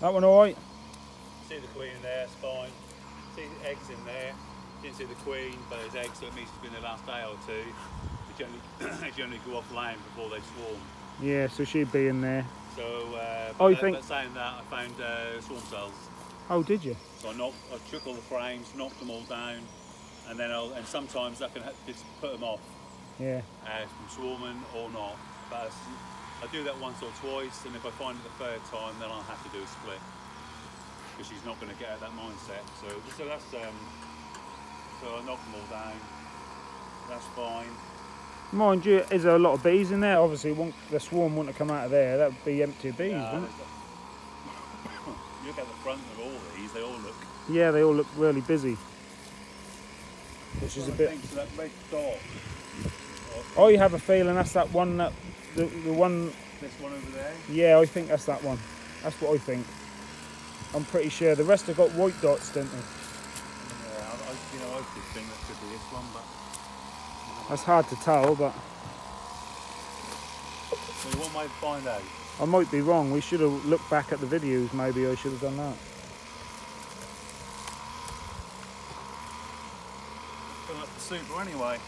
That one all right? See the queen in there, it's fine. See the eggs in there. Didn't see the queen, but there's eggs, so it means it's been the last day or two. They generally, they generally go off land before they swarm. Yeah, so she'd be in there. So, uh, Oh, you but, think- saying that, I found uh, swarm cells. Oh, did you? So I knocked, I took all the frames, knocked them all down, and then I'll, and sometimes I can just put them off Yeah. uh, from swarming or not. But I do that once or twice, and if I find it the third time, then I'll have to do a split because she's not going to get out that mindset. So, so that's um, so I knocked them all down. That's fine. Mind you, is there a lot of bees in there? Obviously, won't, the swarm wouldn't have come out of there. That would be empty bees, Uh, wouldn't it? you look at the front of all these; they all look. Yeah, they all look really busy. Which is a bit. think, so that red dot. I have a feeling that's that one that the, the one. This one over there. Yeah, I think that's that one. That's what I think. I'm pretty sure the rest have got white dots, don't they? Yeah, I, I, you know, I could think that could be this one, but. That's hard to tell, but you want me find out? I might be wrong. We should have looked back at the videos. Maybe I should have done that. Fill up the super anyway.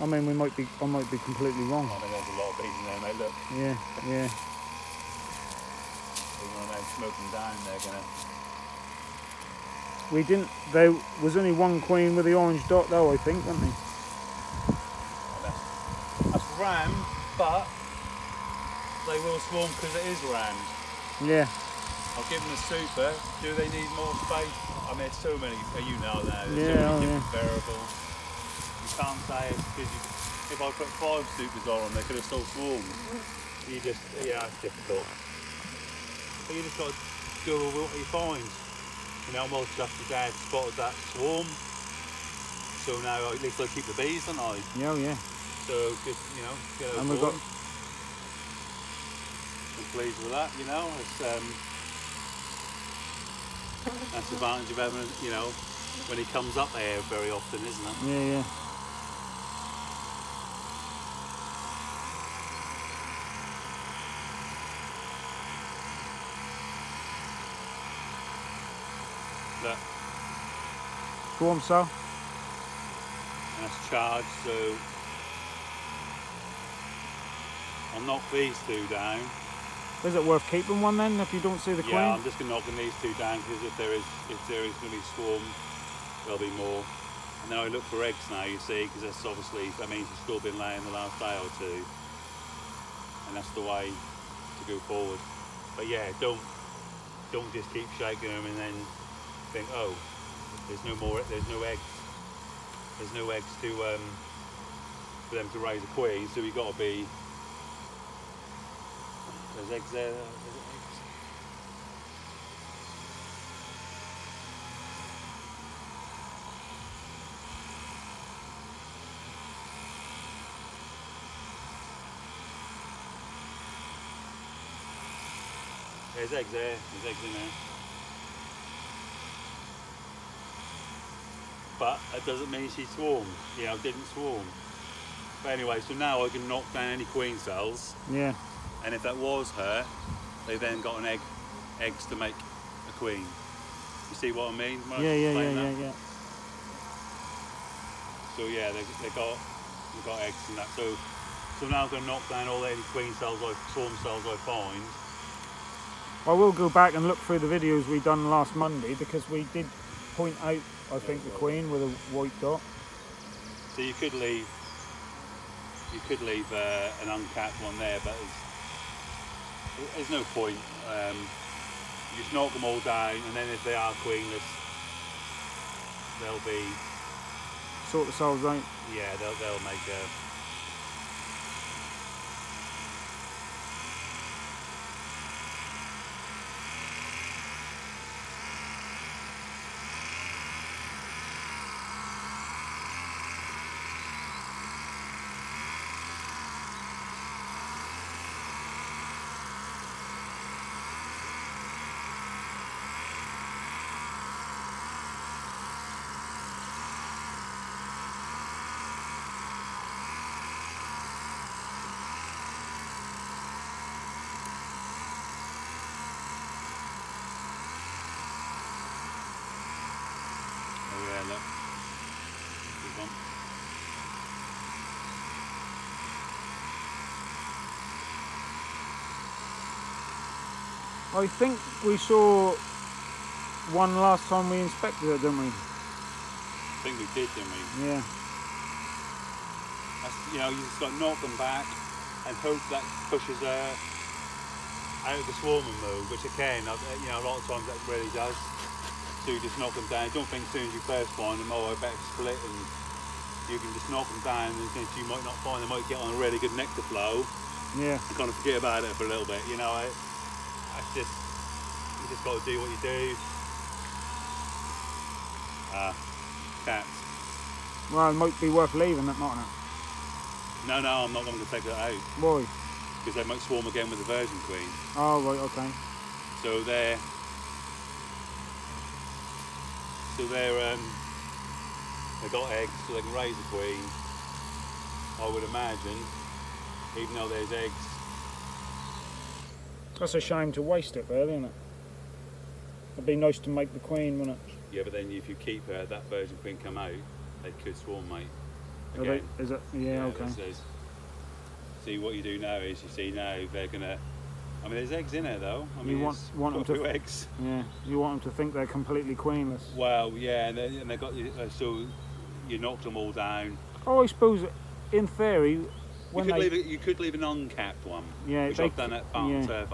I mean, we might be. I might be completely wrong. I mean, there's a lot of bees in there, mate. Look, Yeah, yeah. even when they smoke them down, they're gonna. We didn't. There was only one queen with the orange dot, though. I think, wasn't there? That's, that's ram, but they will swarm because it is rammed. Yeah. I'll give them a super. Do they need more space? I mean, there's so many. You know that. There's Yeah, so many oh, different variables. Can't say because if I put five supers on them, they could have still swarmed. You just, yeah, it's difficult. But you just got to go with what you find. You know, well, just your dad spotted that swarm. So now at least I keep the bees, don't I? Yeah, oh, yeah. So just, you know, get And we've got- I'm pleased with that, you know. It's um that's the advantage of having, you know, when he comes up there very often, isn't it? Yeah, yeah. Look, Go on, Sal. and that's charged, so I'll knock these two down. Is it worth keeping one then if you don't see the queen? Yeah, I'm just gonna knocking these two down because if there is if there is gonna be swarm, there'll be more. And then I look for eggs now, you see, because that's obviously that means it's still been laying the last day or two, and that's the way to go forward. But yeah, don't don't just keep shaking them and then think, oh, there's no more, there's no eggs, there's no eggs to um, for them to raise a queen, so we've got to be. There's eggs there. There's eggs. There's eggs there. There's eggs in there. But that doesn't mean she swarmed. You know, didn't swarm. But anyway, so now I can knock down any queen cells, Yeah. and if that was her, they then got an egg, eggs to make a queen. You see what I mean? when I Yeah, yeah, yeah, yeah, yeah. So yeah, they, they got they got eggs and that. So so now I'm gonna knock down all any queen cells, I swarm cells I find. I will go back and look through the videos we done last Monday because we did point out, I think, the queen with a white dot. So you could leave you could leave uh, an uncapped one there, but there's, there's no point. Um, you just knock them all down, and then if they are queenless, they'll be Sort themselves out. yeah they'll they'll make a I think we saw one last time we inspected it, didn't we? I think we did, didn't we? Yeah. That's, you know, you just got to knock them back and hope that pushes her out of the swarming mode, which again, you know, a lot of times that really does. So you just knock them down. Don't think as soon as you first find them, oh, I better split and you can just knock them down and think you might not find they might get on a really good nectar flow Yeah. and kind of forget about it for a little bit, you know. I, that's just, you just got to do what you do. Ah, cats. Well, it might be worth leaving that, mightn't it? No, no, I'm not going to take that out Why? because they might swarm again with the Virgin Queen. Oh, right, okay. So they're so they're um, they got eggs, so they can raise a queen. I would imagine, even though there's eggs. That's a shame to waste it, really, isn't it? It'd be nice to make the queen, wouldn't it? Yeah, but then if you keep her, that Virgin Queen come out, they could swarm, mate. Are they- Again. is it? Yeah, okay. this is- see what you do now is you see now they're gonna. I mean, there's eggs in her though. I You mean, want- want them to- two eggs. Yeah. You want them to think they're completely queenless. Well, yeah, and they, and they got uh, so you knocked them all down. Oh, I suppose, in theory, You could they leave it, you could leave an uncapped one, Yeah, which they I've done at Farm yeah.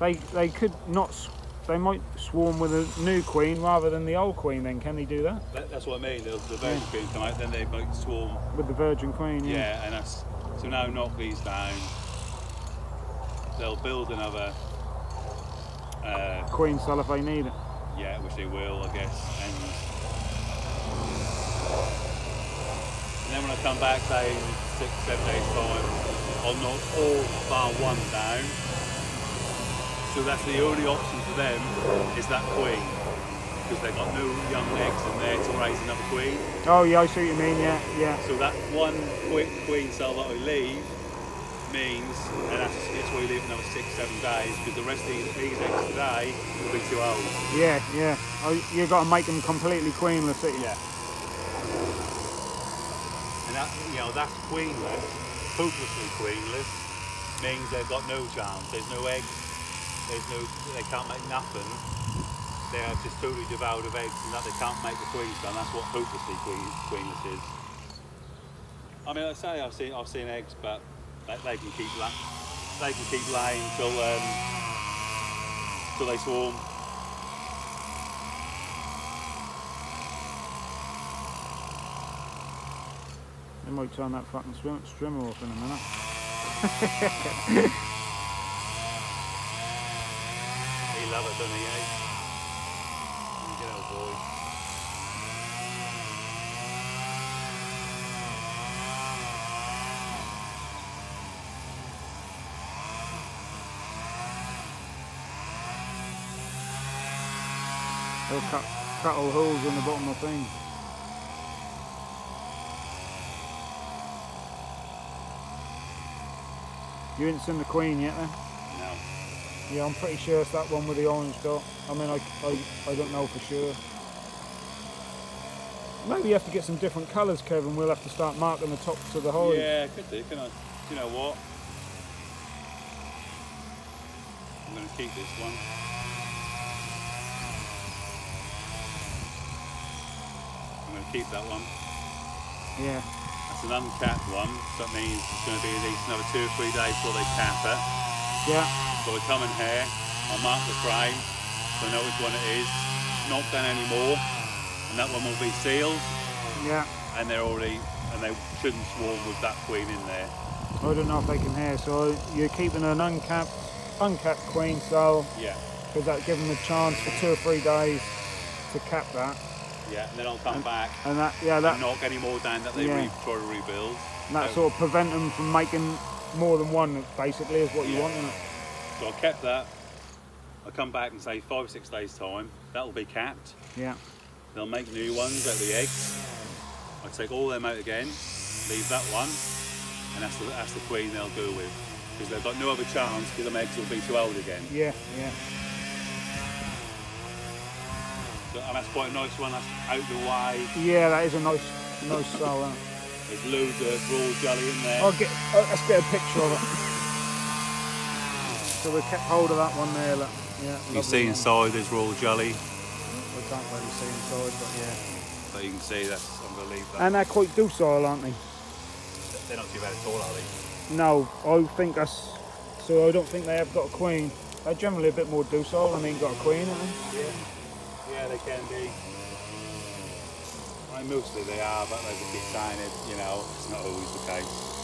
They they could not. They might swarm with a new queen rather than the old queen. Then can they do that That, that's what I mean. The, the Virgin Queen come out, then they might swarm. with the virgin queen? Yeah. Yeah. and that's so now knock these down. They'll build another. Uh, Queen cell if they need it. yeah, which they will, I guess. And, and then when I come back, in six, seven days time, I'll knock all bar one down. So that's the only option for them is that queen. Because they've got no young eggs in there to raise another queen. Oh yeah, I see what you mean. Yeah, yeah. So that one quick queen cell that I leave means, and that's, that's why you leave another six, seven days, because the rest of these, these eggs today will be too old. Yeah, yeah. Oh, you got to make them completely queenless. Yeah. That, you know, that's queenless, hopelessly queenless, means they've got no chance. There's no eggs. There's no, they can't make nothing. They are just totally devoured of eggs, and that they can't make the queen cell. That's what hopelessly queen, queenless is. I mean, I say I've seen I've seen eggs, but they, they can keep they can keep laying till um, till they swarm. They might turn that fucking swim, strimmer off in a minute. He love it, doesn't he? Eh? Good old boy. They'll cut, cut all holes in the bottom of things. You ain't seen the queen yet then? No. Yeah, I'm pretty sure it's that one with the orange dot. I mean, I, I, I don't know for sure. Maybe you have to get some different colours, Kevin. We'll have to start marking the tops of the holes. Yeah, could do, can I? Do you know what? I'm going to keep this one. I'm going to keep that one. Yeah. That's an uncapped one, so that means it's going to be at least another two or three days before they cap it. Yeah. So we come in here, I'll mark the frame, so I know which one it is. Not done anymore, and that one will be sealed, Yeah. and they're already, and they shouldn't swarm with that queen in there. I don't know if they can hear. So you're keeping an uncapped, uncapped queen cell Yeah, because that give them a chance for two or three days to cap that. Yeah, and then I'll come back And that, yeah, that, knock any more down that they Yeah. re- try to rebuild. And that So- sort of prevent them from making more than one. Basically, is what you want, isn't it? So I kept that. I come back and say five or six days time, that will be capped. Yeah. They'll make new ones out of the eggs. I take all them out again, leave that one, and that's the, that's the queen they'll go with. Because they've got no other chance because the eggs will be too old again. Yeah. Yeah. And that's quite a nice one, that's out the way. Yeah. That is a nice, nice cell. There's loads of royal jelly in there. I'll get. Uh, let's get a picture of it. So we kept hold of that one there. Look. Yeah. You see one. inside there's royal jelly, We can't really see inside, but yeah. but you can see that's unbelievable. And they're quite docile, aren't they? they're not too bad at all, are they? No, I think that's. So I don't think they have got a queen. They're generally a bit more docile when they ain't got a queen, aren't they? Yeah, yeah, they can be. Well, mostly they are, but they keep saying it. You know, it's not always the case.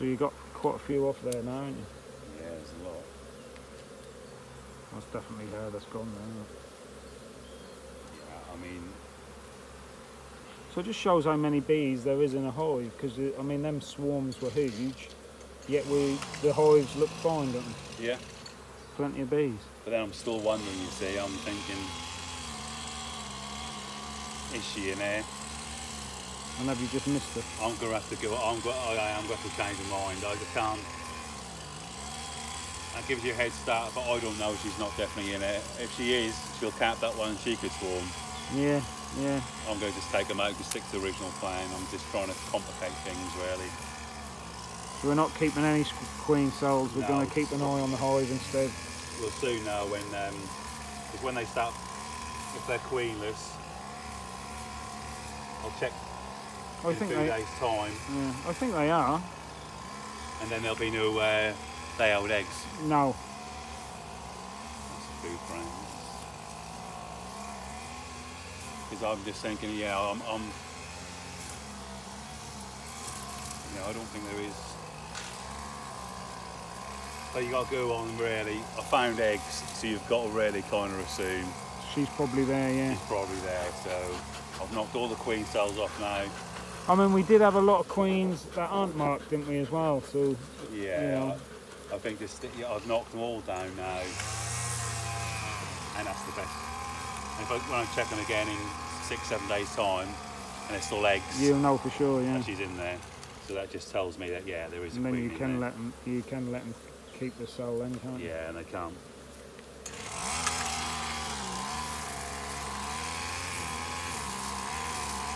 So you got quite a few off there now, haven't you? Yeah, there's a lot. That's definitely there. That's gone now. Yeah, I mean, So it just shows how many bees there is in a hive. Because uh, I mean, them swarms were huge, yet we the hives look fine, don't they? yeah. Plenty of bees. But then I'm still wondering. You see, I'm thinking, is she in there? And have you just missed her? I'm gonna have to go. I'm go, I am going to have to change my mind. I just can't. That gives you a head start, but I don't know. She's not definitely in it. If she is, she'll cap that one. and She could swarm. Yeah, yeah. I'm going to just take them out to stick to the original plan. I'm just trying to complicate things really. So we're not keeping any queen cells. We're No. going to keep an eye on the hive instead. We'll soon know when, um, if when they start, if they're queenless. I'll check I in think two they. days' time, Yeah, I think they are. and then there'll be no uh, day-old eggs. No. That's a food brand. Because I'm just thinking, yeah, I'm, I'm, you know, I don't think there is. But you got to go on really. I found eggs, so you've got to really kind of assume She's probably there. Yeah. She's probably there. So I've knocked all the queen cells off now. I mean, we did have a lot of queens that aren't marked, didn't we, as well? So Yeah, Yeah. I, I think just I've knocked them all down now, and that's the best. And if I, when I check them again in six, seven days' time, and there's still eggs, you'll know for sure. Yeah. she's in there, so that just tells me that yeah, there is a And then you can let them. You can let them keep the cell then, can't you? Yeah, and they come.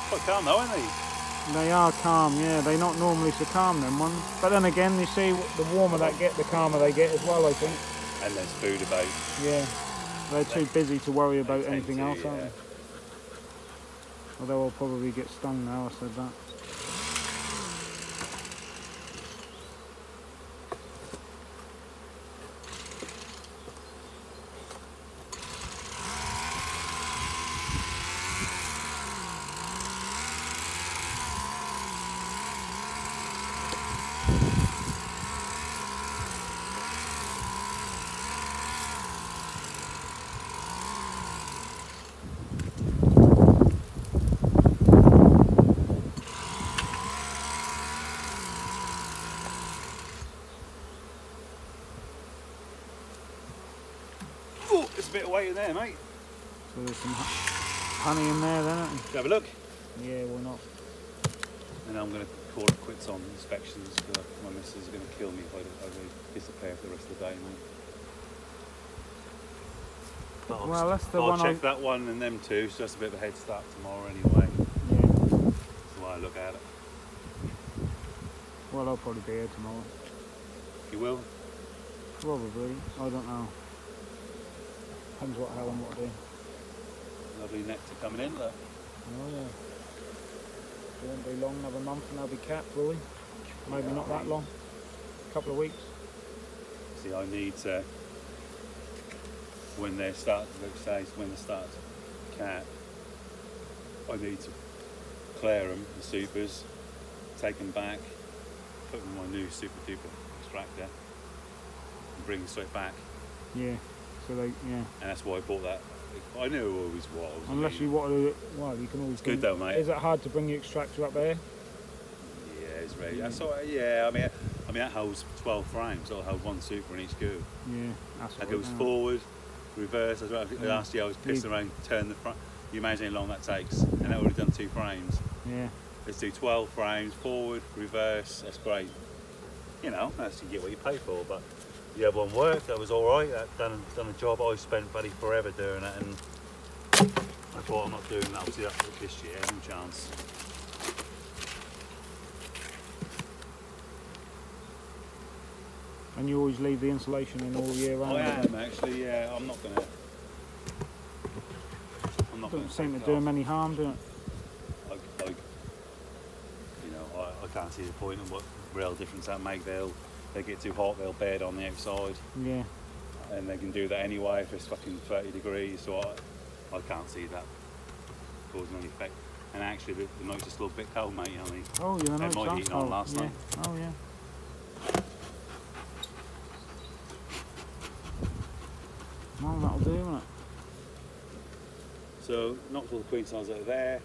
Quite calm though, aren't they? They are calm, yeah. They're not normally so calm, them ones. But then again, you see, the warmer they get, the calmer they get as well, I think. And there's food about. Yeah. They're too busy to worry about anything to, else, aren't they? Although I'll probably get stung now, I said that. Weight in there, mate. So there's some honey in there, then. isn't Have a look. there? Yeah, why not? And I'm going to call it quits on inspections because my missus is going to kill me if I, if I disappear for the rest of the day, mate. But I'll Well, that's the I'll one check I- that one and them two, so that's a bit of a head start tomorrow anyway. Yeah. That's why I look at it. Well, I'll probably be here tomorrow. You will? Probably. I don't know. Depends what Helen what to do. Lovely nectar coming in, look. Oh yeah. It won't be long, another month and they'll be capped, will we? Maybe not that long. A couple of weeks. See, I need to, when they start to look say, when they start to cap, I need to clear them, the supers, take them back, put them in my new super duper extractor, and bring the straight back. Yeah. So they, yeah. And that's why I bought that. I knew it always was. I Unless you wanted to, well, you can always. Good though, mate. Is it hard to bring the extractor up there? Yeah, it's really. That's all right, yeah, I mean, I mean that holds 12 frames. That'll hold one super in each go. Yeah, that's That goes forward, reverse. As well. Yeah. Last year I was pissing around, turn the front. You imagine how long that takes, and that would have done two frames. Yeah. let's do 12 frames, forward, reverse, that's great. You know, that's you get what you pay for, but the other one worked, that was alright, that done, done a job, I spent bloody forever doing it and I thought I'm not doing that, obviously that this year, no chance. And you always leave the insulation in all year round. I am actually, yeah, I'm not gonna, I'm not Doesn't seem to do them any harm, do it? I, I, you know, I, I can't see the point of what real difference that make. They'll they get too hot, they'll bed on the outside, Yeah. and they can do that anyway if it's fucking 30 degrees. So I, I can't see that causing any effect. And actually, the, the night's just a little bit cold, mate. I mean, Oh, yeah, no, my heating on last yeah. night. Oh, yeah. Well, that'll do, won't it? so knocked all the queen cells out of there,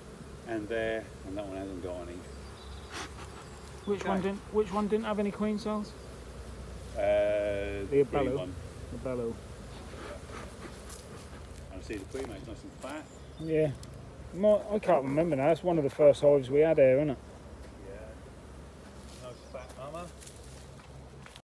and there, and that one hasn't got any. Which one didn't? Which one didn't have any queen cells? Uh, The green Abelo. one. The bellow. I see the queen, mate. Nice and fat. Yeah. I can't remember now. It's one of the first hives we had here, isn't it?